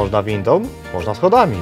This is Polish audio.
Można windą, można schodami.